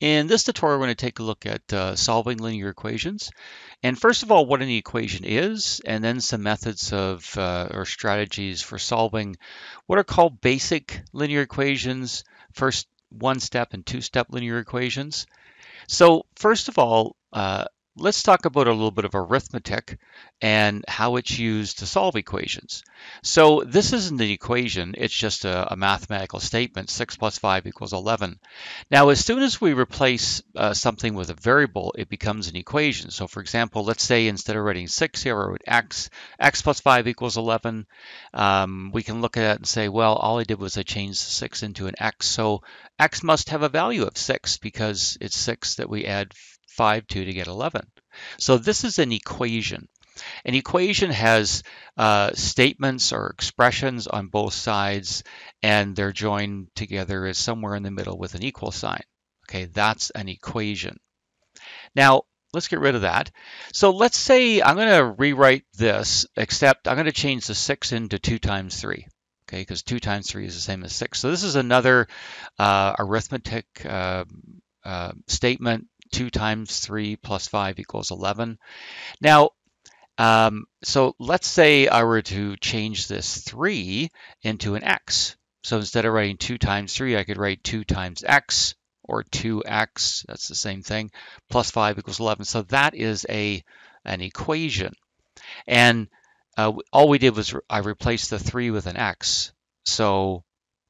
In this tutorial, we're going to take a look at uh, solving linear equations. And first of all, what an equation is, and then some methods of uh, or strategies for solving what are called basic linear equations, first one-step and two-step linear equations. So first of all, uh, Let's talk about a little bit of arithmetic and how it's used to solve equations. So this isn't an equation, it's just a, a mathematical statement, 6 plus 5 equals 11. Now as soon as we replace uh, something with a variable, it becomes an equation. So for example, let's say instead of writing 6 here, I wrote x, x plus 5 equals 11. Um, we can look at it and say, well, all I did was I changed 6 into an x, so x must have a value of 6 because it's 6 that we add 5 2 to get 11. So this is an equation. An equation has uh, statements or expressions on both sides, and they're joined together as somewhere in the middle with an equal sign. Okay, that's an equation. Now, let's get rid of that. So let's say I'm going to rewrite this, except I'm going to change the 6 into 2 times 3 okay, because 2 times 3 is the same as 6. So this is another uh, arithmetic uh, uh, statement 2 times 3 plus 5 equals 11. Now, um, so let's say I were to change this 3 into an x. So instead of writing 2 times 3, I could write 2 times x or 2x, that's the same thing, plus 5 equals 11. So that is a an equation. And uh, all we did was re I replaced the 3 with an x. So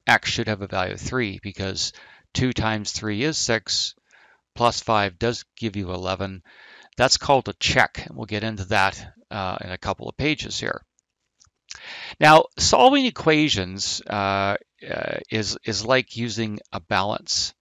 x should have a value of 3 because 2 times 3 is 6, plus 5 does give you 11. That's called a check, and we'll get into that uh, in a couple of pages here. Now, solving equations uh, uh, is, is like using a balance.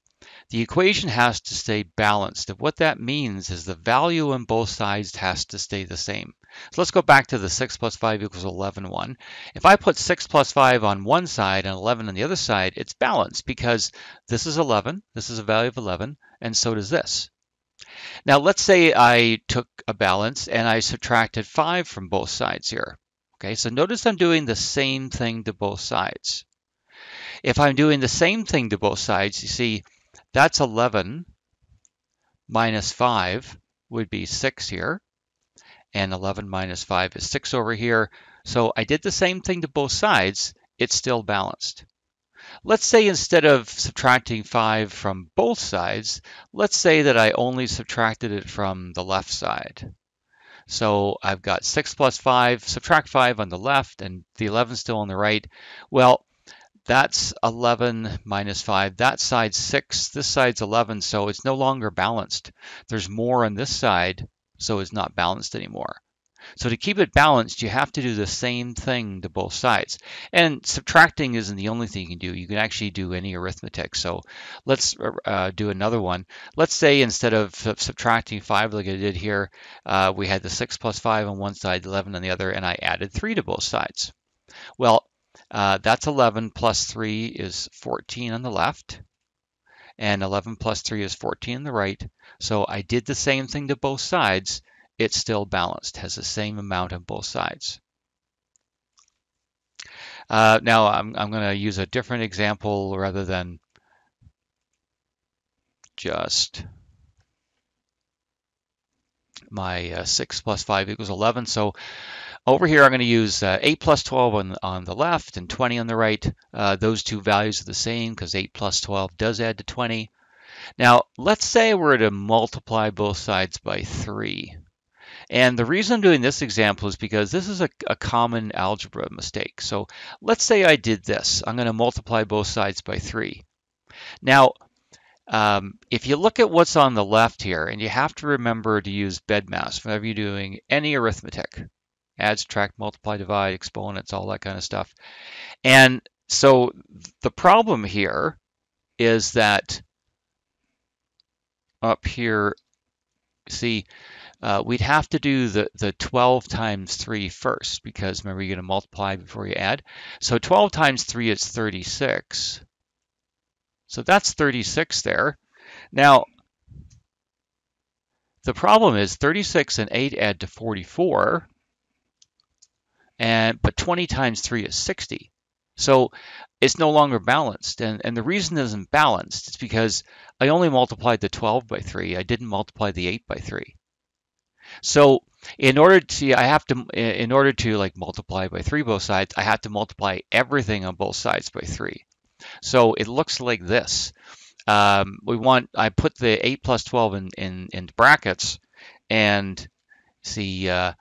The equation has to stay balanced. And what that means is the value on both sides has to stay the same. So let's go back to the 6 plus 5 equals 11 one. If I put 6 plus 5 on one side and 11 on the other side, it's balanced because this is 11, this is a value of 11, and so does this. Now let's say I took a balance and I subtracted 5 from both sides here. Okay, so notice I'm doing the same thing to both sides. If I'm doing the same thing to both sides, you see, that's 11 minus 5 would be 6 here and 11 minus 5 is 6 over here. So I did the same thing to both sides. It's still balanced. Let's say instead of subtracting 5 from both sides, let's say that I only subtracted it from the left side. So I've got 6 plus 5, subtract 5 on the left, and the 11 still on the right. Well, that's 11 minus 5. That side's 6, this side's 11, so it's no longer balanced. There's more on this side so it's not balanced anymore. So to keep it balanced, you have to do the same thing to both sides. And subtracting isn't the only thing you can do. You can actually do any arithmetic. So let's uh, do another one. Let's say instead of subtracting 5 like I did here, uh, we had the 6 plus 5 on one side, 11 on the other, and I added 3 to both sides. Well, uh, that's 11 plus 3 is 14 on the left and 11 plus 3 is 14 on the right. So I did the same thing to both sides. It's still balanced, has the same amount on both sides. Uh, now I'm, I'm going to use a different example rather than just my uh, 6 plus 5 equals 11. So over here, I'm going to use uh, 8 plus 12 on, on the left and 20 on the right. Uh, those two values are the same because 8 plus 12 does add to 20. Now, let's say we're to multiply both sides by 3. And the reason I'm doing this example is because this is a, a common algebra mistake. So let's say I did this. I'm going to multiply both sides by 3. Now, um, if you look at what's on the left here, and you have to remember to use BEDMAS whenever you're doing any arithmetic, add, subtract, multiply, divide, exponents, all that kind of stuff. And so the problem here is that up here, see, uh, we'd have to do the, the 12 times 3 first because remember you're going to multiply before you add. So 12 times 3 is 36. So that's 36 there. Now, the problem is 36 and 8 add to 44. And but 20 times 3 is 60. So it's no longer balanced. And, and the reason it isn't balanced is because I only multiplied the 12 by 3. I didn't multiply the 8 by 3. So in order to, I have to, in order to like multiply by 3 both sides, I have to multiply everything on both sides by 3. So it looks like this. Um, we want, I put the 8 plus 12 in, in, in brackets and see uh,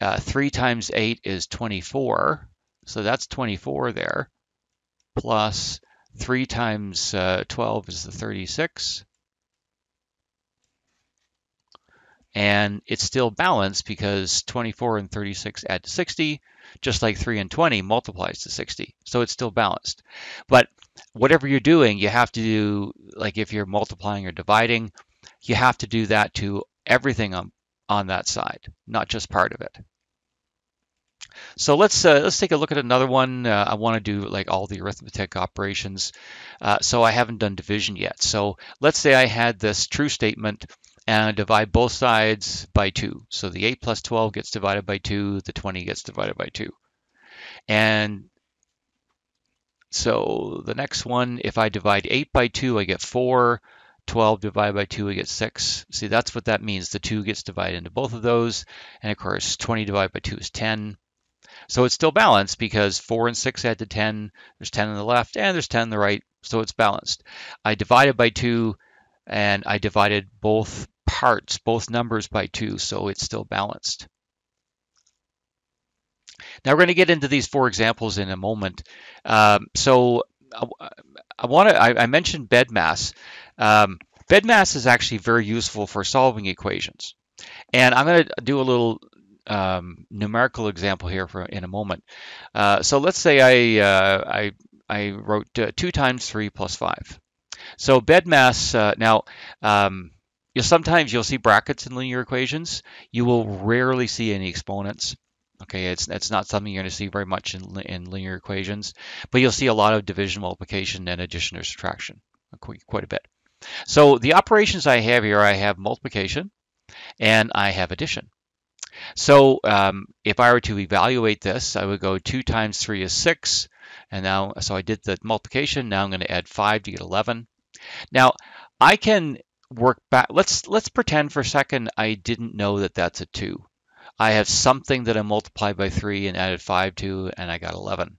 uh, 3 times 8 is 24. So that's 24 there. Plus 3 times uh, 12 is the 36. And it's still balanced because 24 and 36 add to 60, just like 3 and 20 multiplies to 60. So it's still balanced. But whatever you're doing, you have to do, like if you're multiplying or dividing, you have to do that to everything on, on that side, not just part of it. So let's uh, let's take a look at another one. Uh, I want to do like all the arithmetic operations. Uh, so I haven't done division yet. So let's say I had this true statement and divide both sides by 2. So the 8 plus 12 gets divided by 2, the 20 gets divided by 2. And so the next one, if I divide 8 by 2, I get 4. 12 divided by 2, I get 6. See, that's what that means. The 2 gets divided into both of those. And of course, 20 divided by 2 is 10. So it's still balanced because 4 and 6 add to 10. There's 10 on the left and there's 10 on the right. So it's balanced. I divided by 2 and I divided both parts, both numbers by 2. So it's still balanced. Now we're going to get into these four examples in a moment. Um, so I, I want to, I, I, mentioned BEDMAS. Um, BEDMAS is actually very useful for solving equations. And I'm going to do a little um, numerical example here for in a moment. Uh, so let's say I, uh, I, I wrote uh, 2 times 3 plus 5. So BEDMAS, uh, now, um, you'll, sometimes you'll see brackets in linear equations. You will rarely see any exponents. Okay, it's it's not something you're going to see very much in, in linear equations, but you'll see a lot of division, multiplication, and addition or subtraction, quite, quite a bit. So the operations I have here, I have multiplication and I have addition. So um, if I were to evaluate this, I would go 2 times 3 is 6. And now, so I did the multiplication. Now I'm going to add 5 to get 11. Now, I can work back. Let's let's pretend for a second I didn't know that that's a 2. I have something that I multiplied by 3 and added 5 to, and I got 11.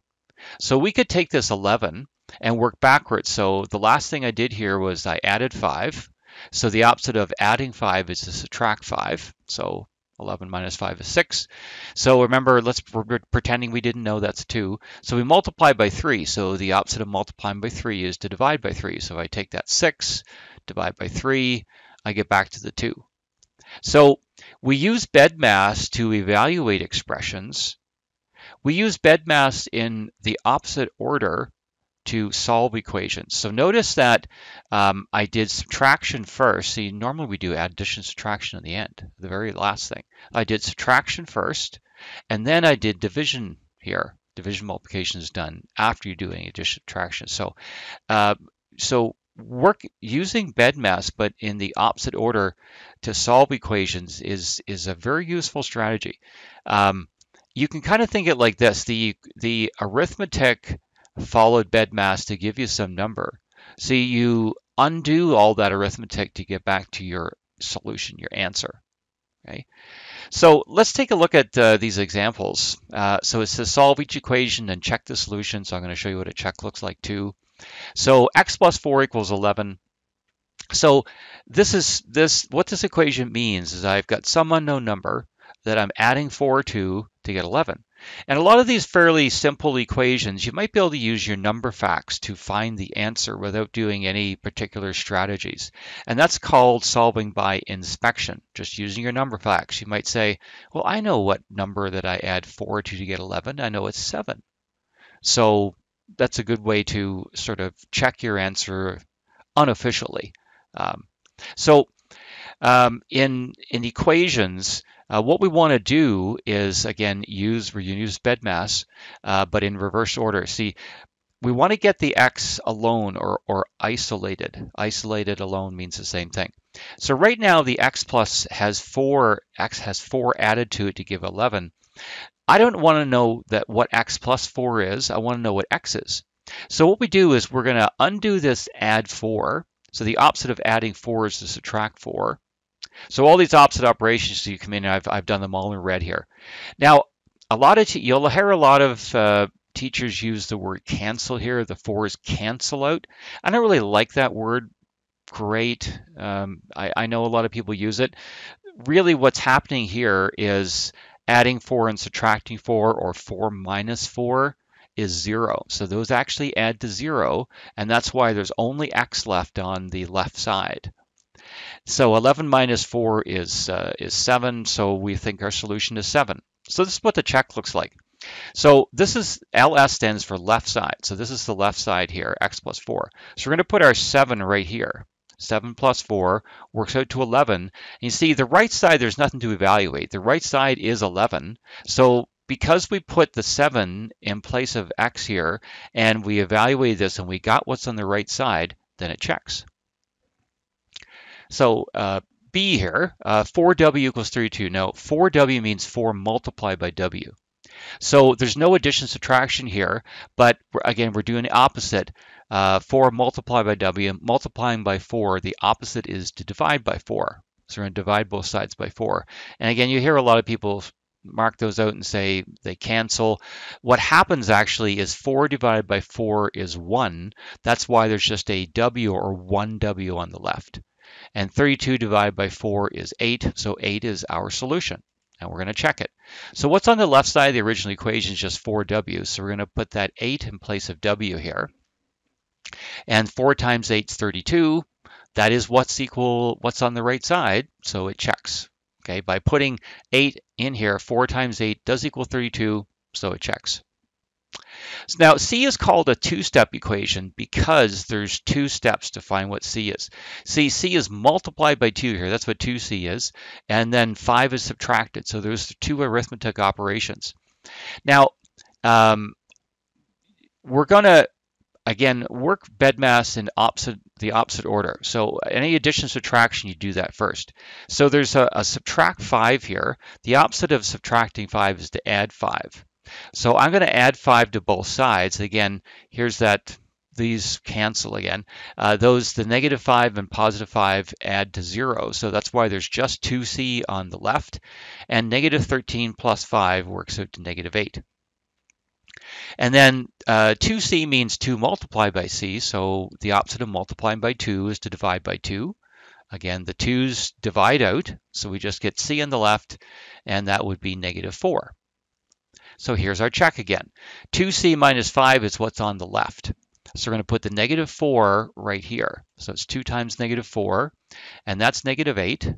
So we could take this 11 and work backwards. So the last thing I did here was I added 5. So the opposite of adding 5 is to subtract 5. So 11 minus 5 is 6. So remember, let's we're pretending we didn't know that's 2. So we multiply by 3. So the opposite of multiplying by 3 is to divide by 3. So if I take that 6, divide by 3, I get back to the 2. So we use BEDMAS to evaluate expressions. We use BEDMAS in the opposite order to solve equations. So notice that um, I did subtraction first. See, normally we do addition, subtraction at the end, the very last thing. I did subtraction first, and then I did division here. Division multiplication is done after you do any addition, subtraction. So, uh, so work using BEDMAS, but in the opposite order to solve equations is, is a very useful strategy. Um, you can kind of think it like this. The, the arithmetic followed BEDMAS to give you some number. So you undo all that arithmetic to get back to your solution, your answer. Okay. So let's take a look at uh, these examples. Uh, so it says solve each equation and check the solution. So I'm going to show you what a check looks like too. So x plus 4 equals 11. So this is this what this equation means is I've got some unknown number that I'm adding 4 to to get 11. And a lot of these fairly simple equations, you might be able to use your number facts to find the answer without doing any particular strategies. And that's called solving by inspection, just using your number facts. You might say, well, I know what number that I add 4 to to get 11. I know it's 7. So that's a good way to sort of check your answer unofficially. Um, so um, in, in equations, uh, what we want to do is, again, use, we use BEDMAS, uh, but in reverse order. See, we want to get the x alone or, or isolated. Isolated alone means the same thing. So right now the x plus has four, x has four added to it to give 11. I don't want to know that what x plus 4 is. I want to know what x is. So what we do is we're going to undo this add 4. So the opposite of adding 4 is to subtract 4. So all these opposite operations, you come in, I've, I've done them all in red here. Now, a lot of, you'll hear a lot of uh, teachers use the word cancel here. The 4 is cancel out. I don't really like that word great. Um, I, I know a lot of people use it. Really what's happening here is adding 4 and subtracting 4 or 4 minus 4 is 0. So those actually add to 0 and that's why there's only x left on the left side. So 11 minus 4 is, uh, is 7, so we think our solution is 7. So this is what the check looks like. So this is LS stands for left side. So this is the left side here, x plus 4. So we're going to put our 7 right here. 7 plus 4 works out to 11. And you see the right side, there's nothing to evaluate. The right side is 11. So because we put the 7 in place of x here, and we evaluated this and we got what's on the right side, then it checks. So uh, B here, uh, 4w equals 32. Now 4w means 4 multiplied by w. So there's no addition subtraction here, but again, we're doing the opposite. Uh, 4 multiplied by w, multiplying by 4, the opposite is to divide by 4. So we're going to divide both sides by 4. And again, you hear a lot of people mark those out and say they cancel. What happens actually is 4 divided by 4 is 1. That's why there's just a w or 1w on the left. And 32 divided by 4 is 8, so 8 is our solution. And we're going to check it. So what's on the left side of the original equation is just 4w. So we're going to put that 8 in place of w here. And 4 times 8 is 32. That is what's equal what's on the right side, so it checks. Okay, by putting 8 in here, 4 times 8 does equal 32, so it checks. So now C is called a two-step equation because there's two steps to find what C is. See, C is multiplied by 2 here, that's what 2C is, and then 5 is subtracted, so there's two arithmetic operations. Now, um, we're going to again, work BEDMAS in opposite the opposite order. So any addition subtraction, you do that first. So there's a, a, subtract 5 here. The opposite of subtracting 5 is to add 5. So I'm going to add 5 to both sides. Again, here's that these cancel again. Uh, those, the negative 5 and positive 5 add to 0. So that's why there's just 2c on the left. And negative 13 plus 5 works out to negative 8. And then uh, 2c means 2 multiplied by c, so the opposite of multiplying by 2 is to divide by 2. Again, the 2's divide out, so we just get c on the left, and that would be negative 4. So here's our check again. 2c minus 5 is what's on the left. So we're going to put the negative 4 right here. So it's 2 times negative 4, and that's negative 8.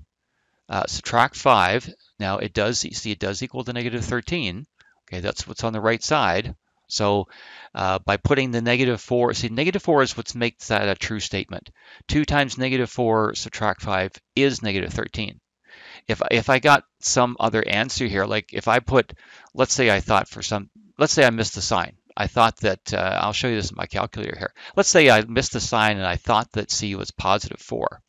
Uh, subtract 5. Now it does, see, it does equal to negative 13. Okay, that's what's on the right side. So uh, by putting the negative 4, see negative 4 is what makes that a true statement. 2 times negative 4 subtract 5 is negative 13. If, if I got some other answer here, like if I put, let's say I thought for some, let's say I missed the sign. I thought that, uh, I'll show you this in my calculator here. Let's say I missed the sign and I thought that C was positive 4.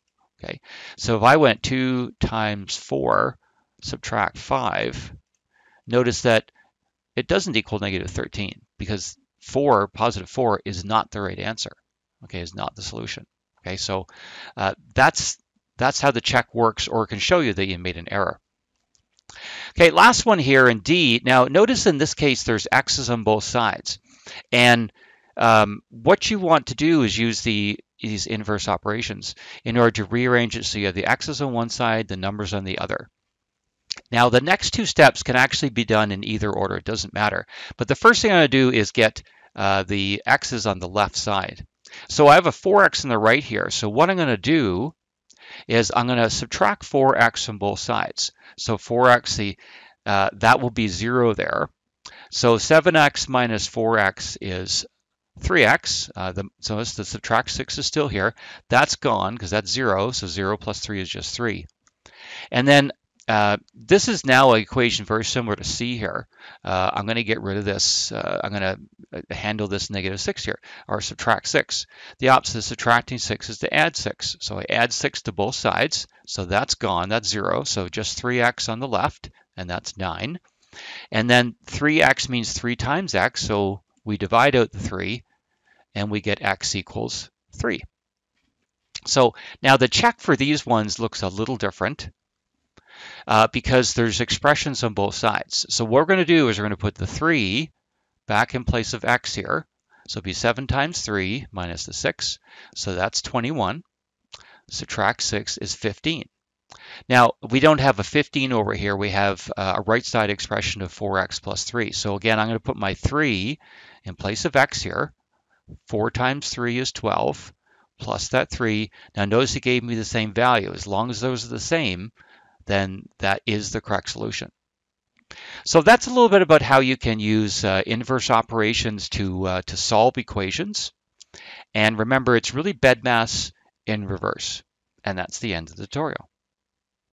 Okay, so if I went 2 times 4 subtract 5, notice that it doesn't equal negative 13 because 4, positive 4, is not the right answer, okay, is not the solution. Okay, so uh, that's, that's how the check works or can show you that you made an error. Okay, last one here in D. Now, notice in this case, there's x's on both sides. And um, what you want to do is use the these inverse operations in order to rearrange it so you have the x's on one side, the numbers on the other. Now the next two steps can actually be done in either order, it doesn't matter. But the first thing I'm going to do is get uh, the x's on the left side. So I have a 4x on the right here. So what I'm going to do is I'm going to subtract 4x from both sides. So 4x, the, uh, that will be 0 there. So 7x minus 4x is 3x. Uh, the, so the subtract 6 is still here. That's gone because that's 0. So 0 plus 3 is just 3. And then uh, this is now an equation very similar to C here. Uh, I'm going to get rid of this. Uh, I'm going to uh, handle this negative 6 here, or subtract 6. The opposite of subtracting 6 is to add 6. So I add 6 to both sides. So that's gone. That's 0. So just 3x on the left, and that's 9. And then 3x means 3 times x, so we divide out the 3, and we get x equals 3. So now the check for these ones looks a little different uh, because there's expressions on both sides. So what we're going to do is we're going to put the 3 back in place of x here. So it'll be 7 times 3 minus the 6. So that's 21. Subtract 6 is 15. Now, we don't have a 15 over here. We have uh, a right side expression of 4x plus 3. So again, I'm going to put my 3 in place of x here. 4 times 3 is 12 plus that 3. Now notice it gave me the same value. As long as those are the same, then that is the correct solution. So that's a little bit about how you can use uh, inverse operations to, uh, to solve equations. And remember, it's really BEDMAS in reverse. And that's the end of the tutorial.